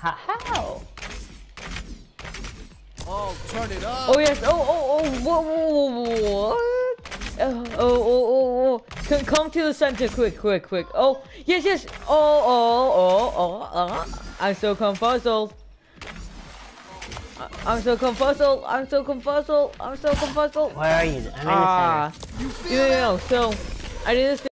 How? how? Oh, turn it up. Oh yes. Oh oh oh. Whoa, whoa, whoa, what? Oh oh oh oh. oh. Come, come to the center, quick, quick, quick. Oh yes yes. Oh oh oh oh. Uh, I'm so confuzzled. I'm so confuzzled. I'm so confuzzled. I'm so confuzzled. Where are you? I'm in the ah. center. Ah. No, no, no. So I did this.